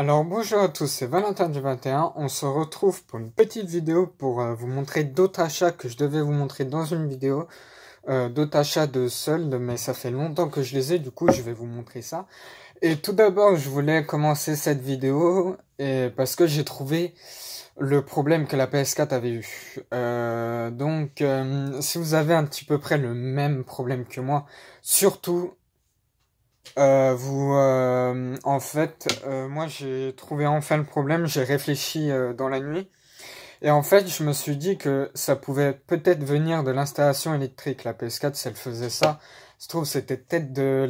Alors bonjour à tous, c'est Valentin du 21. On se retrouve pour une petite vidéo pour euh, vous montrer d'autres achats que je devais vous montrer dans une vidéo. Euh, d'autres achats de soldes, mais ça fait longtemps que je les ai, du coup je vais vous montrer ça. Et tout d'abord, je voulais commencer cette vidéo et parce que j'ai trouvé le problème que la PS4 avait eu. Euh, donc, si vous avez un petit peu près le même problème que moi, surtout euh, vous, euh, en fait, euh, moi j'ai trouvé enfin le problème, j'ai réfléchi dans la nuit, et en fait je me suis dit que ça pouvait peut-être venir de l'installation électrique. La PS4, si elle faisait ça, se trouve c'était peut-être de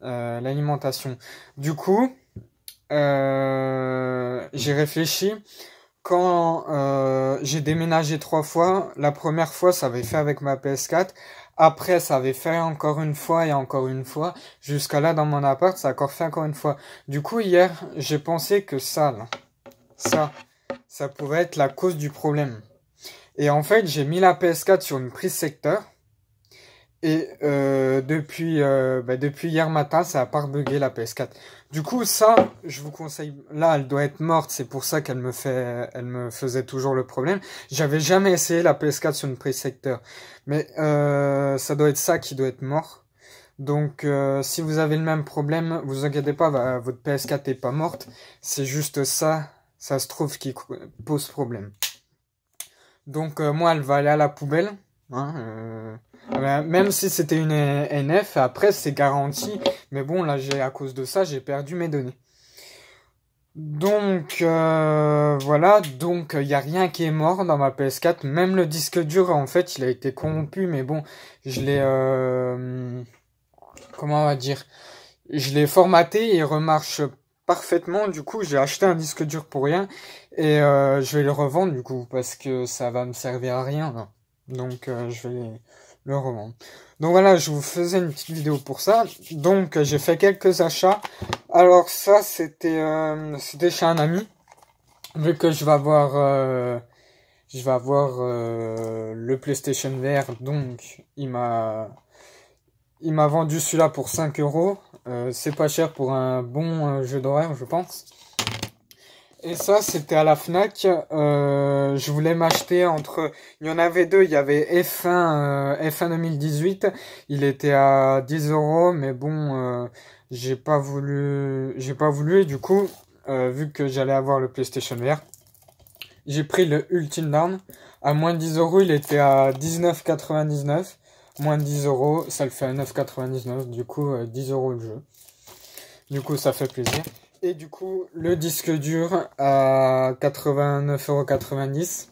l'alimentation. Du coup, j'ai réfléchi. Quand j'ai déménagé trois fois, la première fois ça avait fait avec ma PS4. Après, ça avait fait encore une fois et encore une fois. Jusqu'à là, dans mon appart, ça a encore fait encore une fois. Du coup, hier, j'ai pensé que ça, là, ça, ça pouvait être la cause du problème. Et en fait, j'ai mis la PS4 sur une prise secteur. Et euh, depuis, euh, bah, depuis hier matin, ça a pas bugué la PS4. Du coup, ça, je vous conseille. Là, elle doit être morte. C'est pour ça qu'elle me fait, elle me faisait toujours le problème. J'avais jamais essayé la PS4 sur une prise secteur, mais euh, ça doit être ça qui doit être mort. Donc, euh, si vous avez le même problème, vous inquiétez pas, bah, votre PS4 est pas morte. C'est juste ça, ça se trouve qui pose problème. Donc, euh, moi, elle va aller à la poubelle. Hein, euh, même si c'était une NF, après c'est garanti. Mais bon, là, j'ai à cause de ça, j'ai perdu mes données. Donc euh, voilà, donc il n'y a rien qui est mort dans ma PS4. Même le disque dur, en fait, il a été corrompu, mais bon, je l'ai... Euh, comment on va dire? Je l'ai formaté et il remarche parfaitement. Du coup, j'ai acheté un disque dur pour rien et euh, je vais le revendre du coup parce que ça va me servir à rien. Donc je vais le revendre. Donc voilà, je vous faisais une petite vidéo pour ça. Donc j'ai fait quelques achats. Alors ça, c'était euh, c'était chez un ami. Vu que je vais avoir euh, je vais avoir euh, le PlayStation VR, donc il m'a il m'a vendu celui-là pour 5 euros. C'est pas cher pour un bon jeu d'horreur, je pense. Et ça, c'était à la Fnac. Euh, je voulais m'acheter entre. Il y en avait deux. Il y avait F1, euh, F1 2018. Il était à 10 euros, mais bon, euh, j'ai pas voulu. J'ai pas voulu. Et du coup, euh, vu que j'allais avoir le PlayStation VR, j'ai pris le Ultimate Down. À moins de 10 euros, il était à 19,99. Moins de 10 euros, ça le fait à 9,99. Du coup, 10 euros le jeu. Du coup, ça fait plaisir. Du coup, le disque dur à 89,90€.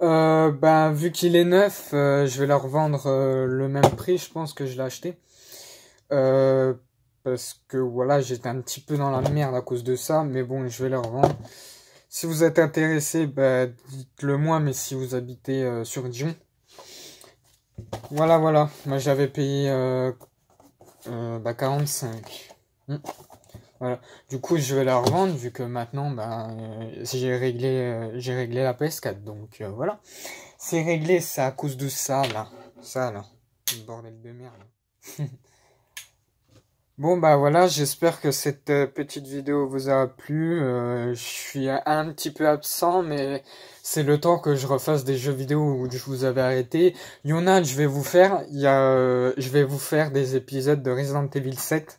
Euh, ben, vu qu'il est neuf, euh, je vais le revendre euh, le même prix, je pense que je l'ai acheté. Parce que voilà, j'étais un petit peu dans la merde à cause de ça, mais bon, je vais le revendre. Si vous êtes intéressé, ben, dites-le moi, mais si vous habitez sur Dijon. Voilà, voilà. Moi, j'avais payé bah, 45. Du coup, je vais la revendre vu que maintenant, ben, euh, j'ai réglé, euh, j'ai réglé la PS4. Donc euh, voilà, c'est réglé. C'est à cause de ça là, ça là, bordel de merde. bon bah voilà, j'espère que cette petite vidéo vous a plu. je suis un petit peu absent, mais c'est le temps que je refasse des jeux vidéo où je vous avais arrêté. Il je vais vous faire. Je vais vous faire des épisodes de Resident Evil 7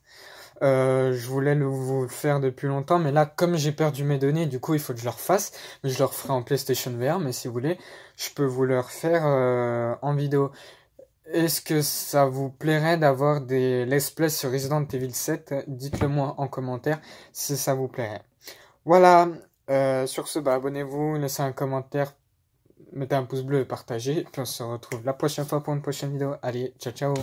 euh, je voulais le, vous le faire depuis longtemps, mais là, comme j'ai perdu mes données, du coup, il faut que je le refasse. Mais je le referai en PlayStation VR, mais si vous voulez, je peux vous le refaire euh, en vidéo. Est-ce que ça vous plairait d'avoir des let's play sur Resident Evil 7 Dites-le moi en commentaire si ça vous plairait. Voilà, euh, sur ce, bah, abonnez-vous, laissez un commentaire, mettez un pouce bleu et partagez. Puis on se retrouve la prochaine fois pour une prochaine vidéo. Allez, ciao ciao